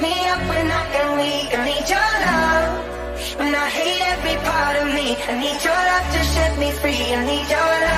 Me up when I am weak, I need your love. When I hate every part of me, I need your love to set me free, I need your love.